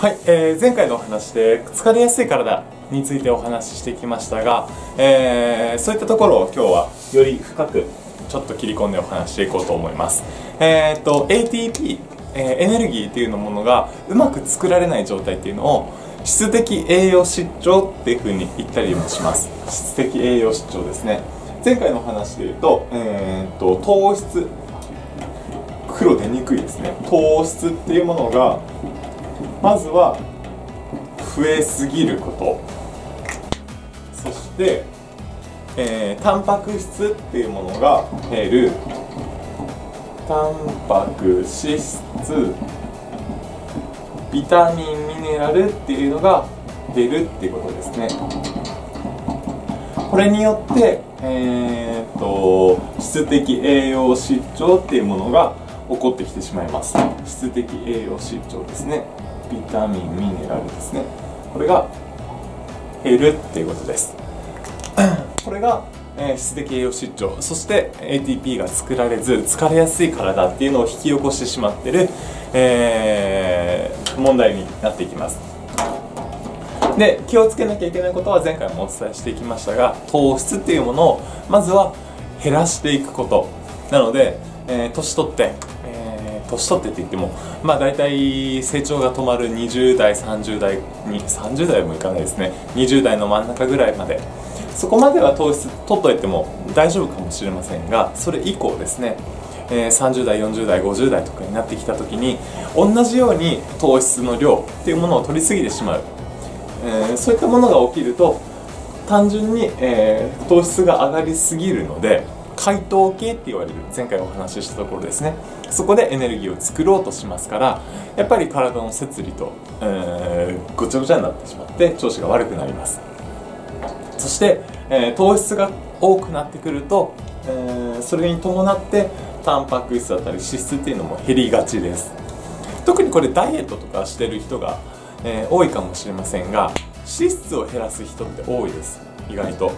はい、えー前回のお話で疲れやすい体についてお話ししてきましたが、えーそういったところを今日はより深くちょっと切り込んでお話していこうと思います。えーと ATP、えーエネルギーっていうのものがうまく作られない状態っていうのを質的栄養失調っていうふうに言ったりもします。質的栄養失調ですね。前回のお話で言うと、えーっと糖質黒出にくいですね糖質っていうものがまずは増えすぎること。そして、えータンパク質っていうものが減る。タンパク脂質。ビタミンミネラルっていうのが減るっていうことですね。これによって、えー、と質的栄養失調っていうものが起こってきてしまいます。質的栄養失調ですね。ビタミンミネラルですね。これが減るっていうことです。これが、えー質的栄養失調そして ATP が作られず疲れやすい体っていうのを引き起こしてしまってる、えー問題になっていきます。で気をつけなきゃいけないことは前回もお伝えしていきましたが糖質っていうものをまずは減らしていくこと。なので、えー年取って、年取ってって言ってもまあ大体成長が止まる20代30代に30代もいかないですね。20代の真ん中ぐらいまで。そこまでは糖質取っといても大丈夫かもしれませんがそれ以降ですねえー30代40代50代とかになってきた時に同じように糖質の量っていうものを取りすぎてしまう。えーそういったものが起きると単純に、えー糖質が上がりすぎるので解糖系って言われる前回お話ししたところですね。そこでエネルギーを作ろうとしますからやっぱり体の摂理と、えーごちゃごちゃになってしまって調子が悪くなります。そして、えー糖質が多くなってくると、えーそれに伴ってタンパク質だったり脂質っていうのも減りがちです。特にこれダイエットとかしてる人が、えー多いかもしれませんが脂質を減らす人って多いです。意外と、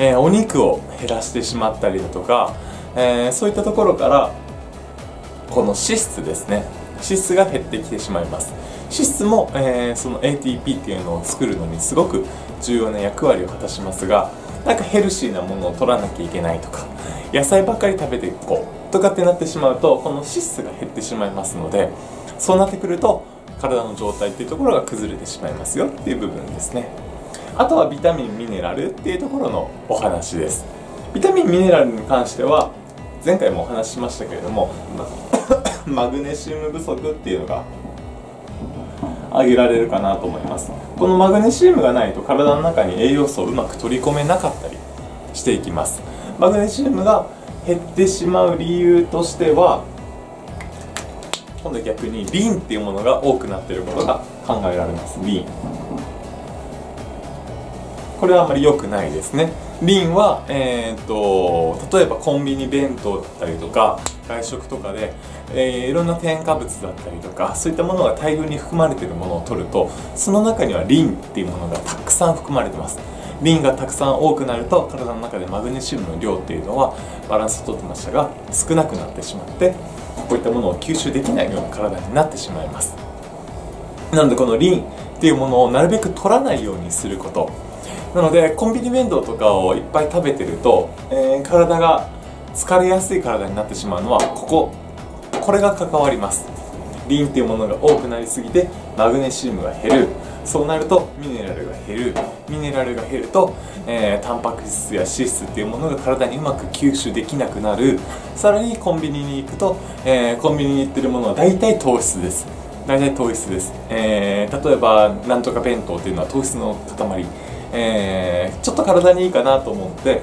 えーお肉を減らしてしまったりだとか、えーそういったところからこの脂質ですね。脂質が減ってきてしまいます。脂質も、えーその ATP っていうのを作るのにすごく重要な役割を果たしますがなんかヘルシーなものを取らなきゃいけないとか野菜ばっかり食べていこうとかってなってしまうとこの脂質が減ってしまいますのでそうなってくると体の状態っていうところが崩れてしまいますよっていう部分ですね。あとはビタミンミネラルっていうところのお話です。ビタミンミネラルに関しては前回もお話ししましたけれども マグネシウム不足っていうのが挙げられるかなと思います。このマグネシウムがないと体の中に栄養素をうまく取り込めなかったりしていきます。マグネシウムが減ってしまう理由としては今度逆にリンっていうものが多くなってることが考えられます。リン。これはあまり良くないですね。リンは、えー、と例えばコンビニ弁当だったりとか外食とかで、えーいろんな添加物だったりとかそういったものが大量に含まれているものを取るとその中にはリンっていうものがたくさん含まれてます。リンがたくさん多くなると体の中でマグネシウムの量っていうのはバランスをとってましたが少なくなってしまってこういったものを吸収できないような体になってしまいます。なのでこのリンっていうものをなるべく取らないようにすること。なのでコンビニ弁当とかをいっぱい食べてると、えー体が疲れやすい体になってしまうのはこここれが関わります。リンっていうものが多くなりすぎてマグネシウムが減る。そうなるとミネラルが減る。ミネラルが減ると、えータンパク質や脂質っていうものが体にうまく吸収できなくなる。さらにコンビニに行くと、えーコンビニに行ってるものは大体糖質です。大体糖質です、えー例えばなんとか弁当っていうのは糖質の塊、えーちょっと体にいいかなと思って、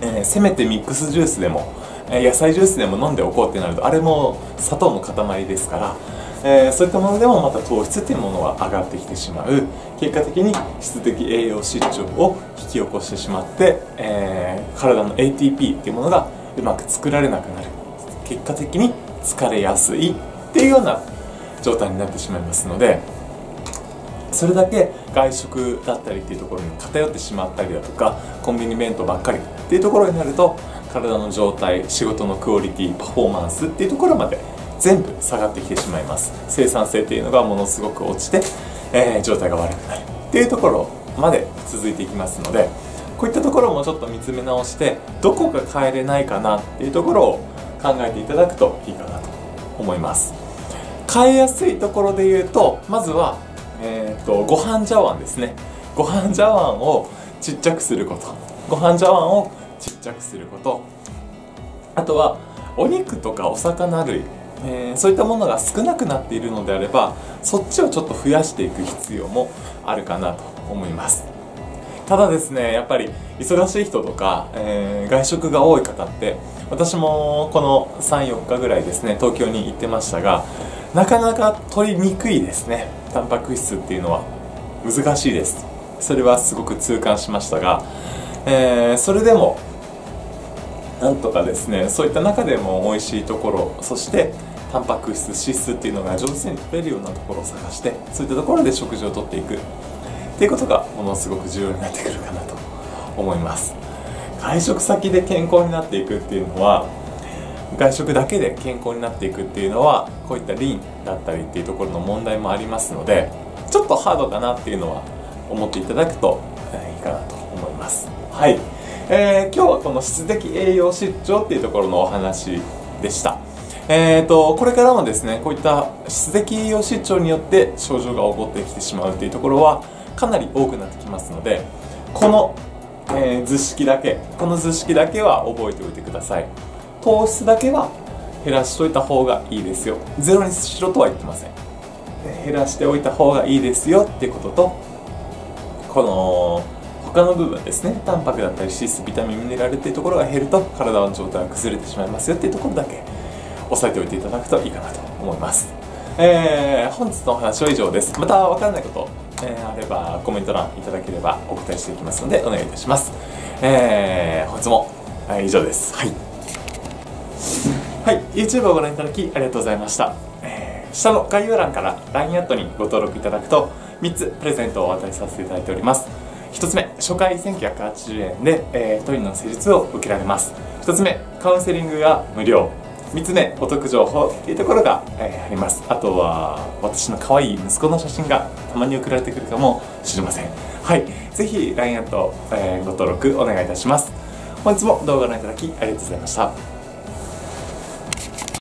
えーせめてミックスジュースでも、え野菜ジュースでも飲んでおこうってなるとあれも砂糖の塊ですから、えそういったものでもまた糖質っていうものは上がってきてしまう。結果的に質的栄養失調を引き起こしてしまって、え体の ATP っていうものがうまく作られなくなる。結果的に疲れやすいっていうような状態になってしまいますのでそれだけ外食だったりっていうところに偏ってしまったりだとかコンビニ弁当ばっかりっていうところになると体の状態仕事のクオリティパフォーマンスっていうところまで全部下がってきてしまいます。生産性っていうのがものすごく落ちて、えー、状態が悪くなる。っていうところまで続いていきますのでこういったところもちょっと見つめ直してどこが変えれないかなっていうところを考えていただくといいかなと思います。変えやすいところで言うとまずは、えーと、ご飯茶碗ですね。ご飯茶碗をちっちゃくすること。ご飯茶碗をちっちゃくすること。あとはお肉とかお魚類、えー、そういったものが少なくなっているのであればそっちをちょっと増やしていく必要もあるかなと思います。ただですねやっぱり忙しい人とか、えー、外食が多い方って私もこの34日ぐらいですね東京に行ってましたがなかなか取りにくいですね。タンパク質っていうのは。難しいです。それはすごく痛感しましたが、えー、それでもなんとかですねそういった中でも美味しいところそしてタンパク質脂質っていうのが上手に取れるようなところを探してそういったところで食事をとっていく。っていうことがものすごく重要になってくるかなと思います。外食先で健康になっていくっていうのは外食だけで健康になっていくっていうのはこういったリンだったりっていうところの問題もありますのでちょっとハードかなっていうのは思っていただくといいかなと思います。はい、えー、今日はこの質的栄養失調っていうところのお話でした。えーと、これからもですねこういった質的栄養失調によって症状が起こってきてしまうっていうところはかなり多くなってきますのでこの、えー、図式だけこの図式だけは覚えておいてください。糖質だけは減らしといた方がいいですよ。ゼロにしろとは言ってません。減らしておいた方がいいですよってこととこの他の部分ですね。タンパクだったり脂質ビタミンミネラルっていうところが減ると体の状態が崩れてしまいますよっていうところだけ押さえておいていただくといいかなと思います。えー、本日のお話は以上です。また分からないこと、えー、あればコメント欄いただければお答えしていきますのでお願いいたします。えー、本日も、え、以上です。はい。はい YouTube をご覧いただきありがとうございました、えー、下の概要欄から LINE アットにご登録いただくと3つプレゼントをお渡しさせていただいております。1つ目初回1980円で、えー、トイレの施術を受けられます。1つ目カウンセリングが無料。3つ目お得情報っていうところが、えー、あります。あとは私の可愛い息子の写真がたまに送られてくるかもしれません。はいぜひ LINE アット、えー、ご登録お願いいたします。本日も動画をご覧いただきありがとうございました。